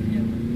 yeah. yeah.